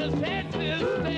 Then she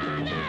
covered